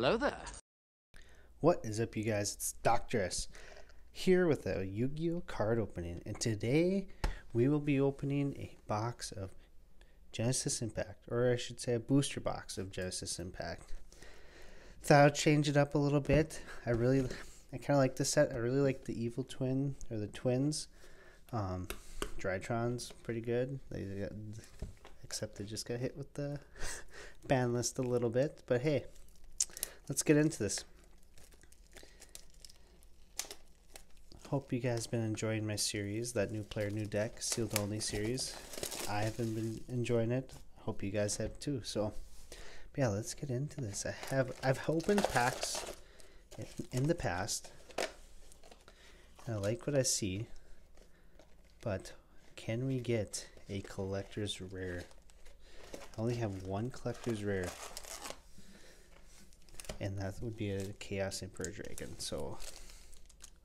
Hello there. What is up, you guys? It's Dr. S here with a Yu Gi Oh card opening, and today we will be opening a box of Genesis Impact, or I should say a booster box of Genesis Impact. Thought I'd change it up a little bit. I really, I kind of like this set. I really like the Evil Twin or the Twins. Um, Drytron's pretty good. They got, except they just got hit with the ban list a little bit. But hey, let's get into this. Hope you guys been enjoying my series, that new player, new deck, sealed only series. I haven't been enjoying it. Hope you guys have too. So, yeah, let's get into this. I have I've opened packs in, in the past. I like what I see, but can we get a collector's rare? I only have one collector's rare, and that would be a Chaos Emperor Dragon. So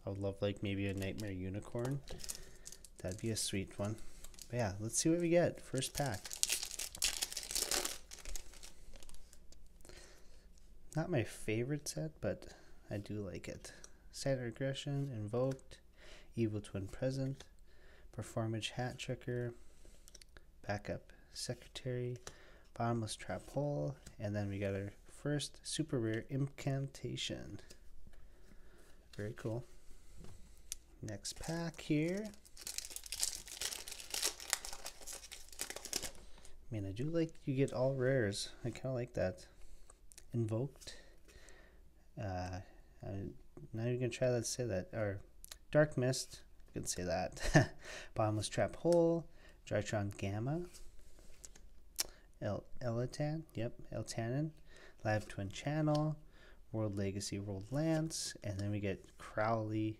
I would love like maybe a Nightmare Unicorn. That'd be a sweet one. But yeah, let's see what we get. First pack. Not my favorite set, but I do like it. Standard Aggression, Invoked, Evil Twin Present, Performance Hat Tricker, Backup Secretary, Bottomless Trap Hole, and then we got our first super rare Incantation. Very cool. Next pack here. I mean, I do like you get all rares. I kind of like that. Invoked. Uh, I'm not even gonna try to say that. Or Dark Mist. You can say that. Bottomless Trap Hole. Drytron Gamma. El Elitan. Yep, Eltanin. Live Twin Channel. World Legacy World Lance. And then we get Crowley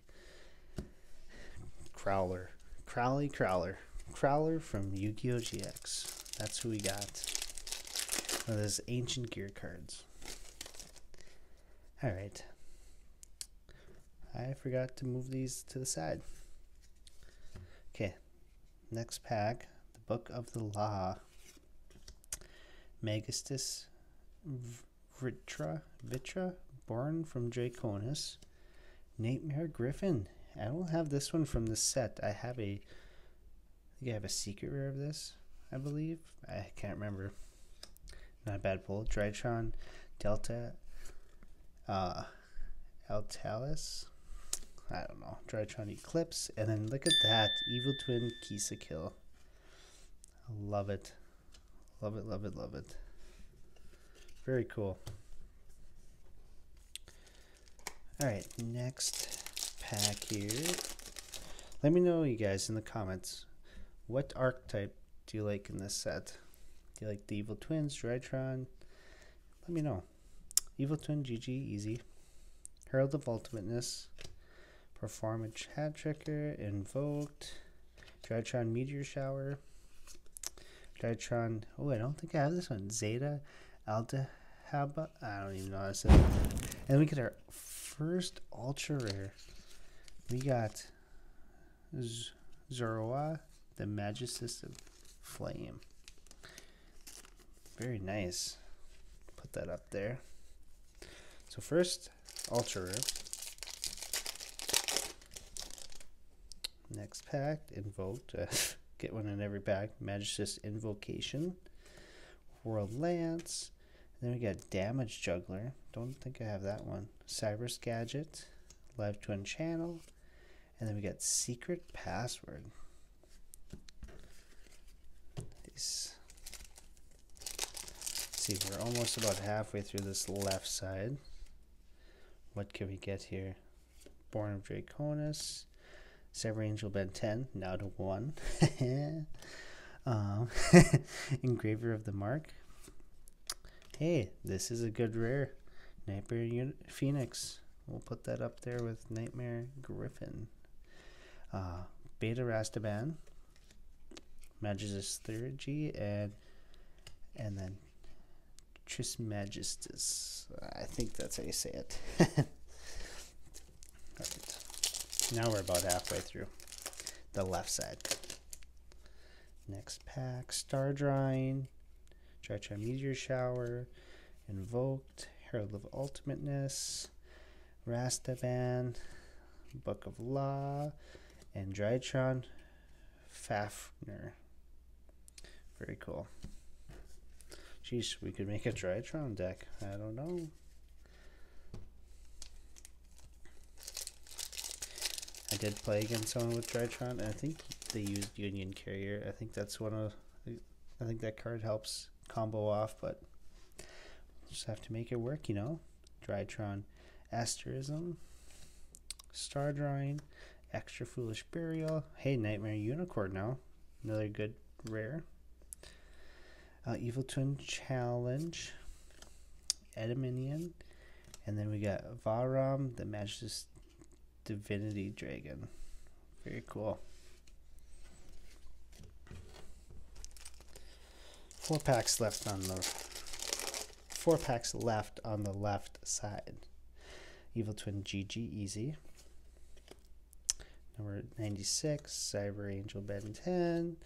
Crowler. Crowley Crowler. Crowler from Yu-Gi-Oh! GX. That's who we got. One of those ancient gear cards. Alright. I forgot to move these to the side. Okay. Next pack. The Book of the Law. Megistus Vitra, Vitra, born from Draconis. Nightmare Griffin. I don't have this one from the set. I have a I think I have a secret rare of this, I believe. I can't remember. Not a bad pull. Drytron, Delta, uh, Altalis. I don't know. Drytron Eclipse. And then look at that. Evil Twin Ki-sikil. I love it. Love it, love it, love it. Very cool. Alright, next pack here. Let me know, you guys, in the comments. What archetype do you like in this set? Do you like the Evil Twins, Drytron? Let me know. Evil Twin, GG, easy. Herald of Ultimateness. Performance Hat Tricker, Invoked. Drytron Meteor Shower. Drytron, oh, I don't think I have this one. Zeta, Alta Haba. I don't even know how to say it. And we get our first ultra rare we got Zoroa, the Magistus of Flame. Very nice. Put that up there. So first, Ultra Rare. Next pack, Invoked. Get one in every pack. Magistus Invocation. World Lance. And then we got Damage Juggler. Don't think I have that one. Cybers Gadget. Live Twin Channel. And then we got secret password. These. see, we're almost about halfway through this left side. What can we get here? Born of Draconis. Sever Angel Ben 10, now to 1. um, Engraver of the Mark. Hey, this is a good rare. Nightmare Phoenix. We'll put that up there with Nightmare Griffin uh, Beta Rastaban, Magistus Theurgy, and and then Trismegistus. I think that's how you say it. Now we're about halfway through the left side. Next pack, Star Drytron Meteor Shower, Invoked, Herald of Ultimateness, Rastaban, Book of Law, and Drytron Fafnir. Very cool. Geez, we could make a Drytron deck. I don't know. I did play against someone with Drytron, and I think they used Union Carrier. I think that's one of. I think that card helps combo off, but just have to make it work, you know. Drytron, Asterism, Star Drawing, Extra Foolish Burial. Hey, Nightmare Unicorn now, another good rare. Uh, Evil Twin Challenge, Edaminian, and then we got Varam, the Magus Divinity Dragon. Very cool. Four packs left on the four packs left on the left side. Evil Twin GG Easy. Number 96, Cyber Angel Ben 10,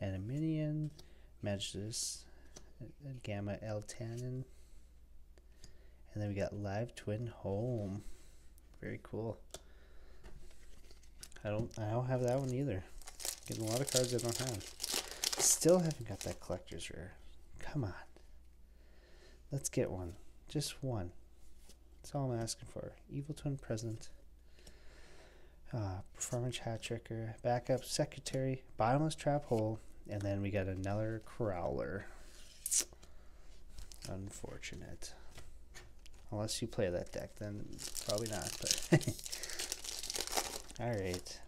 Anaminian, Magus uh, Gamma Eltanin. And then we got Live Twin Home. Very cool. I don't I don't have that one either. Getting a lot of cards I don't have. Still haven't got that collector's rare. Come on. Let's get one. Just one. That's all I'm asking for. Evil Twin Present. Uh, performance hat tricker. Backup secretary. Bottomless trap hole. And then we got another crawler. Unfortunate. Unless you play that deck, then probably not. But Alright.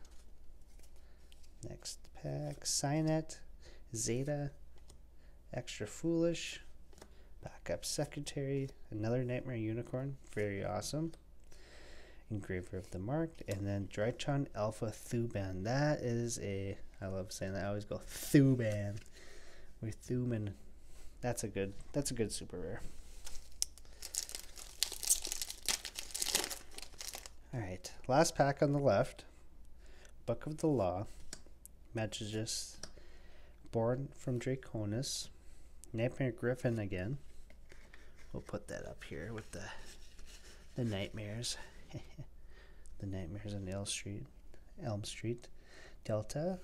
Next pack. Signet. Zeta. Extra Foolish. Backup Secretary. Another Nightmare Unicorn. Very awesome. Engraver of the Marked. And then Drytron Alpha Thuban. That is a. I love saying that. I always go Thuban. With Thuman. That's a good. That's a good super rare. All right, last pack on the left. Book of the Law, Magicus, Born from Draconis, Nightmare Griffin again. We'll put that up here with the the nightmares, the nightmares on Elm Street, Elm Street, Delta.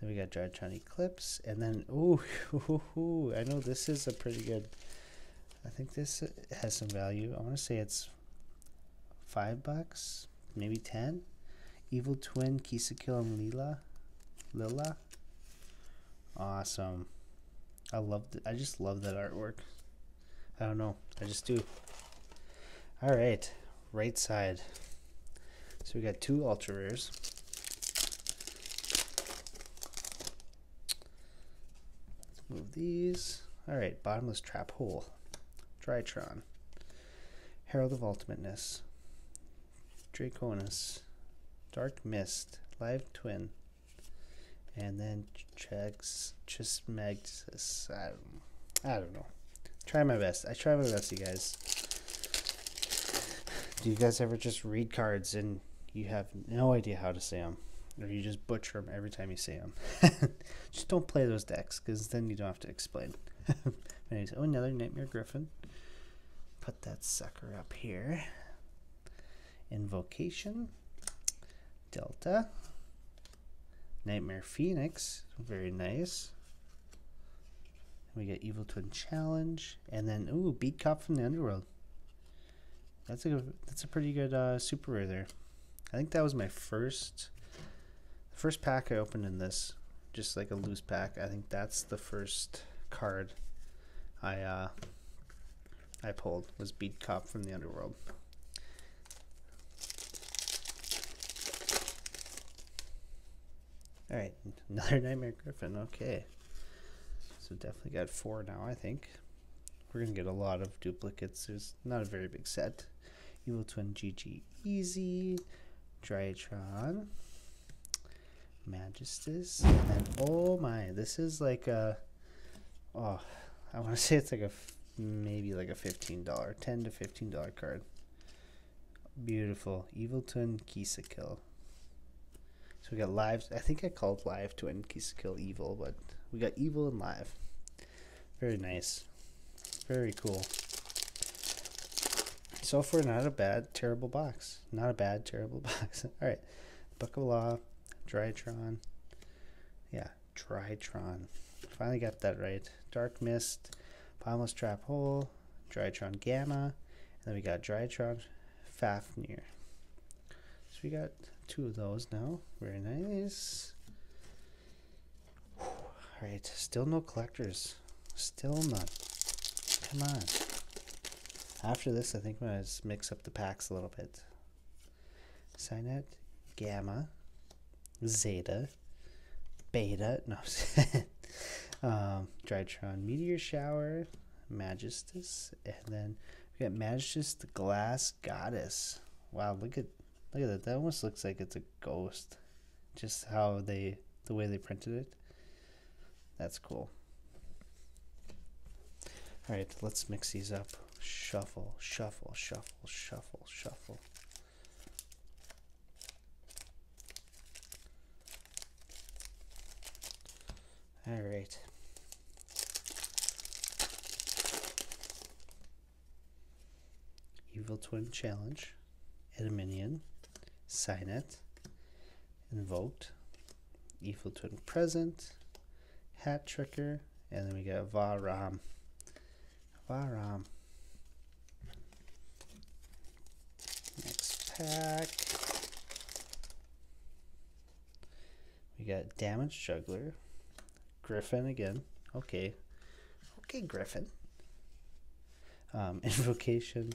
Then we got Drytron Eclipse, and then ooh, ooh, I know this is a pretty good. I think this has some value. I want to say it's five bucks, maybe ten. Evil Twin, Ki-sikil, and Lil-la. Lil-la. Awesome. I love it. I just love that artwork. I don't know. I just do. All right. Right side. So we got two ultra rares. Let's move these. All right. Bottomless trap hole. Drytron. Herald of Ultimateness. Draconis, Dark Mist, Live Twin, and then checks just Magis. I don't, I don't know. Try my best. I try my best, you guys. Do you guys ever just read cards and you have no idea how to say them? Or you just butcher them every time you say them? just don't play those decks because then you don't have to explain. Oh, another Nightmare Griffin. Put that sucker up here. Invocation, Delta, Nightmare Phoenix, very nice. We get Evil Twin Challenge, and then ooh, Beat Cop from the Underworld. That's a that's a pretty good uh, super rare there. I think that was my first first pack I opened in this, just like a loose pack. I think that's the first card I uh, I pulled was Beat Cop from the Underworld. All right, another Nightmare Griffin. Okay. So definitely got four now, I think. We're going to get a lot of duplicates. There's not a very big set. Evil Twin GG Easy, Drytron, Magistus, and oh my, this is like a, oh, I want to say it's like a, maybe like a $15, 10 to $15 card. Beautiful. Evil Twin Ki-sikil. So we got live. I think I called live to Kill evil, but we got evil and live. Very nice. Very cool. So far, not a bad, terrible box. Not a bad, terrible box. All right. Book of Law, Drytron. Yeah, Drytron. Finally got that right. Dark Mist, Bottomless Trap Hole, Drytron Gamma, and then we got Drytron Fafnir. So we got two of those now. Very nice. Alright, still no collectors. Still none. Come on. After this, I think I'm going to mix up the packs a little bit. Signet, Gamma, Zeta, Beta, no, um, Drytron Meteor Shower, Magistus, and then we got Magistus the Glass Goddess. Wow, look at look at that. That almost looks like it's a ghost. Just how they the way they printed it. That's cool. All right, let's mix these up. Shuffle, shuffle, shuffle, shuffle, shuffle. All right. Evil Twin Challenge, Edaminion, Signet, Invoked, Evil Twin Present, Hat Tricker, and then we got Varam. Varam. Next pack. We got Damage Juggler, Griffin again. Okay. Okay, Griffin. Um, Invocation,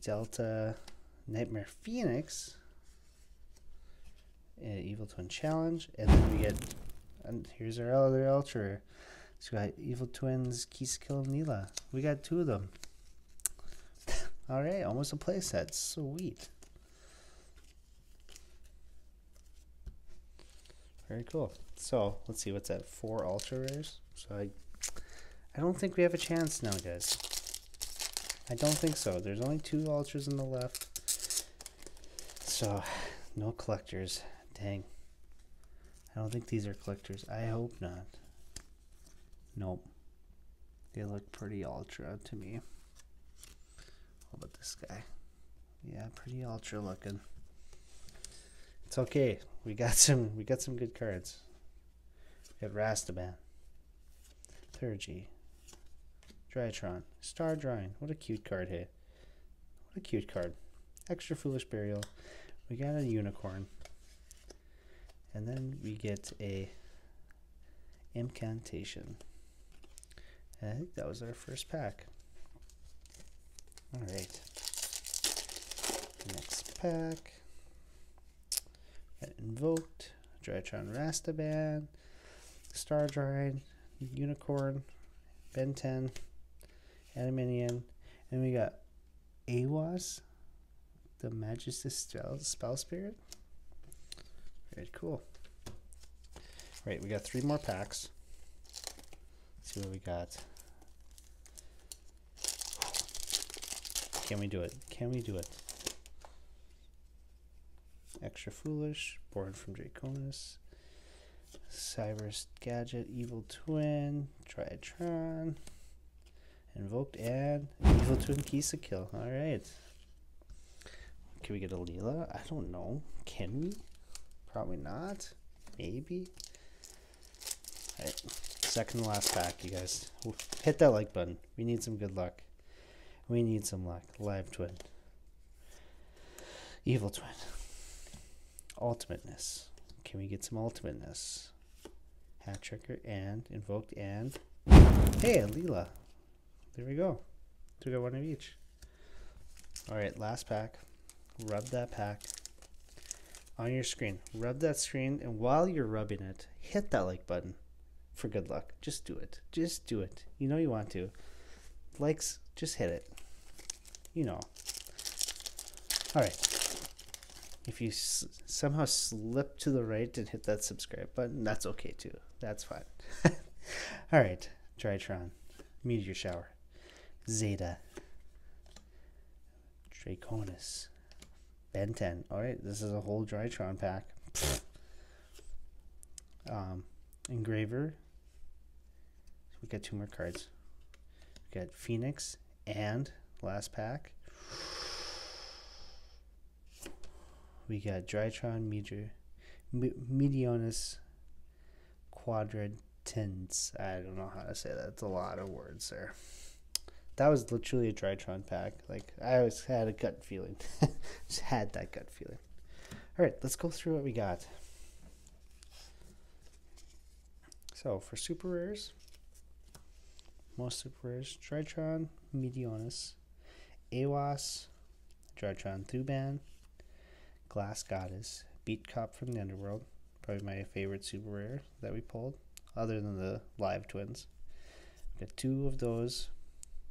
Delta, Nightmare Phoenix, uh, Evil Twin Challenge, and then we get, and here's our other Ultra. So we got Evil Twins, Kill, and Neela. We got two of them. All right, almost a playset. Sweet. Very cool. So let's see what's that. Four ultra rares. So I, I don't think we have a chance now, guys. I don't think so. There's only two ultras in the left. So, no collectors. Dang. I don't think these are collectors. I hope not. Nope. They look pretty ultra to me. What about this guy? Yeah, pretty ultra looking. It's okay. We got some we got some good cards. We have Rastaban. Theurgy. Drytron. Star Drawing. What a cute card, hey. What a cute card. Extra Foolish Burial. We got a unicorn. And then we get a incantation. And I think that was our first pack. Alright. Next pack. Got Invoked, Drytron Rastaban, Star Drawing, Unicorn, Ben 10, Adaminian, and we got Awas, the Magistus spell, spell Spirit. Very cool. Right, we got three more packs. Let's see what we got. Can we do it? Can we do it? Extra Foolish, Born from Draconis, Cyber Gadget, Evil Twin, Drytron, Invoked, and Evil Twin Kill. Alright. Can we get a Lil-la? I don't know. Can we? Probably not. Maybe. Alright. Second to last pack, you guys. Hit that like button. We need some good luck. We need some luck. Live Twin. Evil Twin. Ultimateness. Can we get some ultimateness? Hat Tricker and Invoked and... Hey, Lil-la. There we go. We got one of each. Alright, last pack. Rub that pack on your screen. Rub that screen, and while you're rubbing it, hit that like button for good luck. Just do it. Just do it. You know you want to. Likes, just hit it. You know. Alright. If you somehow slip to the right and hit that subscribe button, that's okay too. That's fine. All right, Drytron, Meteor Shower, Zeta, Draconis, Ben 10. All right, this is a whole Drytron pack. um, engraver. So we got two more cards. We got Phoenix and last pack. We got Drytron, Meteor, Medionis, Quadratins. I don't know how to say that. It's a lot of words there. That was literally a Drytron pack. Like I always had a gut feeling. Just had that gut feeling. All right, let's go through what we got. So for super rares, most super rares, Drytron Medionis, Awas, Drytron Thuban, Glass Goddess, Beat Cop from the Underworld, probably my favorite super rare that we pulled, other than the live twins. Got two of those.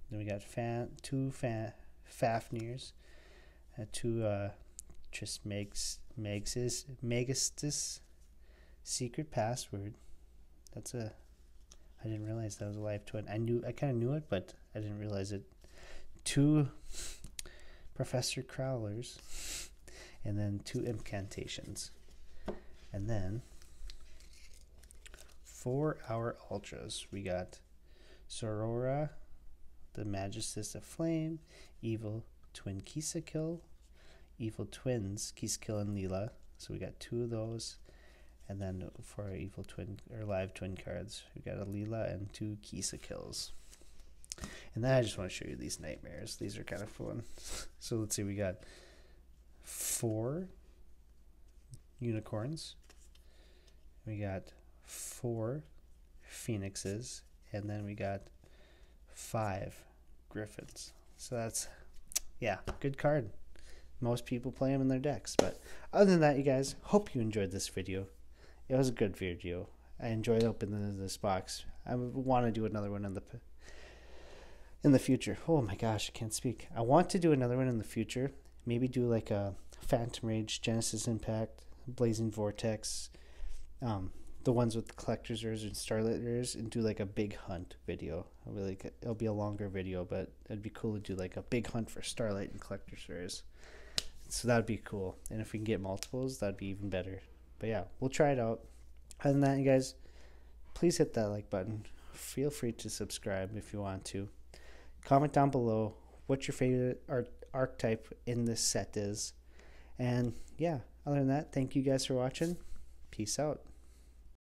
Then we got fan, two fan, Fafnirs, uh, two uh, Trismegs, Megsis, Megastis, Secret Password. That's a. I didn't realize that was a live twin. I knew I kind of knew it, but I didn't realize it. Two Professor Crowlers, and then two incantations. And then for our ultras, we got Sorora, the Magistess of Flame, Evil Twin Ki-sikil, Evil Twins Ki-sikil and Lil-la. So we got two of those. And then for our Evil Twin or Live Twin cards, we got a Lil-la and two Ki-sikils. And then I just want to show you these nightmares. These are kind of fun. so let's see, we got four unicorns. We got four phoenixes. And then we got five griffins. So that's, yeah, good card. Most people play them in their decks. But other than that, you guys, hope you enjoyed this video. It was a good video. I enjoyed opening this box. I want to do another one in the in the future. Oh my gosh, I can't speak. I want to do another one in the future. Maybe do like a Phantom Rage, Genesis Impact, Blazing Vortex, um, the ones with collector's rares and starlight rares, and do like a big hunt video. It'll be, like, it'll be a longer video, but it'd be cool to do like a big hunt for starlight and collector's rares. So that'd be cool. And if we can get multiples, that'd be even better. But yeah, we'll try it out. Other than that, you guys, please hit that like button. Feel free to subscribe if you want to. Comment down below what your favorite art archetype in this set is. And yeah, other than that, thank you guys for watching. Peace out.